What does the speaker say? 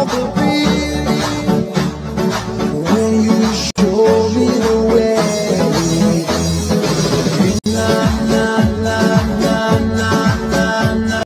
of the beat.